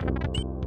you